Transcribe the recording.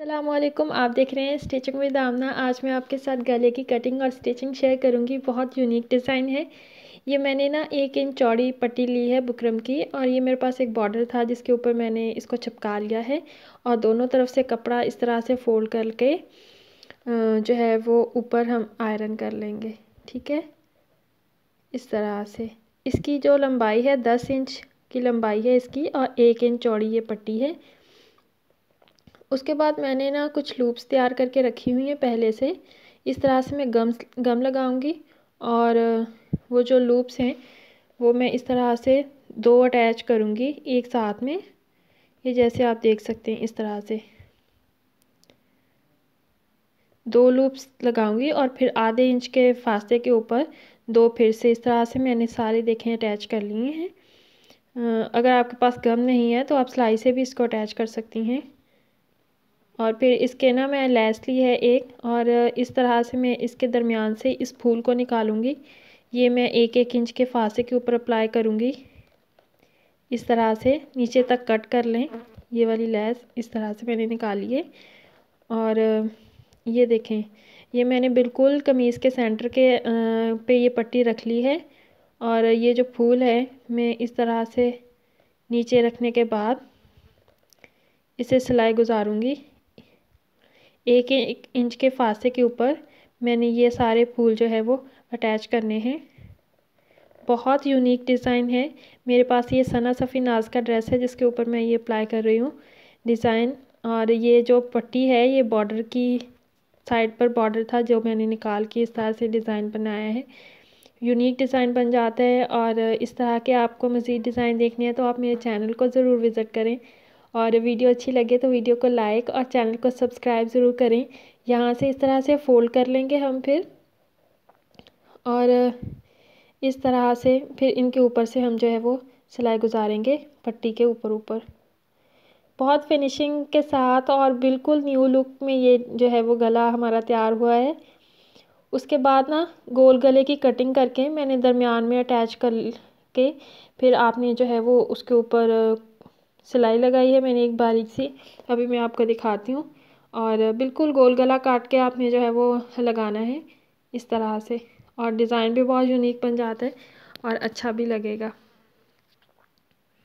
अल्लाम आप देख रहे हैं स्टिचिंग विद आमना आज मैं आपके साथ गले की कटिंग और स्टिचिंग शेयर करूँगी। बहुत यूनिक डिज़ाइन है। ये मैंने ना एक इंच चौड़ी पट्टी ली है बुकरम की और ये मेरे पास एक बॉर्डर था जिसके ऊपर मैंने इसको चिपका लिया है और दोनों तरफ़ से कपड़ा इस तरह से फोल्ड करके जो है वो ऊपर हम आयरन कर लेंगे। ठीक है? इस तरह से। इसकी जो लंबाई है दस इंच की लंबाई है इसकी और एक इंच चौड़ी ये पट्टी है। उसके बाद मैंने ना कुछ लूप्स तैयार करके रखी हुई हैं पहले से। इस तरह से मैं गम गम लगाऊँगी और वो जो लूप्स हैं, वो मैं इस तरह से दो अटैच करूँगी एक साथ में। ये जैसे आप देख सकते हैं इस तरह से। दो लूप्स लगाऊँगी और फिर आधे इंच के फासले के ऊपर दो फिर से इस तरह से मैंने सारे देखें अटैच कर लिए हैं। अगर आपके पास गम नहीं है तो आप सिलाई से भी इसको अटैच कर सकती हैं। और फिर इसके ना मैं लेस ली है एक, और इस तरह से मैं इसके दरमियान से इस फूल को निकालूँगी। ये मैं एक एक इंच के फासे के ऊपर अप्लाई करूँगी। इस तरह से नीचे तक कट कर लें। ये वाली लेस इस तरह से मैंने निकाली है। और ये देखें, ये मैंने बिल्कुल कमीज़ के सेंटर के पे ये पट्टी रख ली है। और ये जो फूल है, मैं इस तरह से नीचे रखने के बाद इसे सिलाई गुजारूँगी। एक एक इंच के फासे के ऊपर मैंने ये सारे फूल जो है वो अटैच करने हैं। बहुत यूनिक डिज़ाइन है। मेरे पास ये सना सफ़ी नाज का ड्रेस है जिसके ऊपर मैं ये अप्लाई कर रही हूँ। डिज़ाइन और ये जो पट्टी है, ये बॉर्डर की साइड पर बॉर्डर था जो मैंने निकाल के इस तरह से डिज़ाइन बनाया है। यूनिक डिज़ाइन बन जाता है और इस तरह के आपको मज़ीद डिज़ाइन देखने हैं तो आप मेरे चैनल को ज़रूर विज़िट करें। और वीडियो अच्छी लगे तो वीडियो को लाइक और चैनल को सब्सक्राइब ज़रूर करें। यहाँ से इस तरह से फ़ोल्ड कर लेंगे हम फिर। और इस तरह से फिर इनके ऊपर से हम जो है वो सिलाई गुजारेंगे पट्टी के ऊपर ऊपर। बहुत फिनिशिंग के साथ और बिल्कुल न्यू लुक में ये जो है वो गला हमारा तैयार हुआ है। उसके बाद ना गोल गले की कटिंग करके मैंने दरमियान में अटैच कर के फिर आपने जो है वो उसके ऊपर सिलाई लगाई है मैंने एक बारीक सी। अभी मैं आपको दिखाती हूँ। और बिल्कुल गोल गला काट के आपने जो है वो लगाना है इस तरह से। और डिज़ाइन भी बहुत यूनिक बन जाता है और अच्छा भी लगेगा।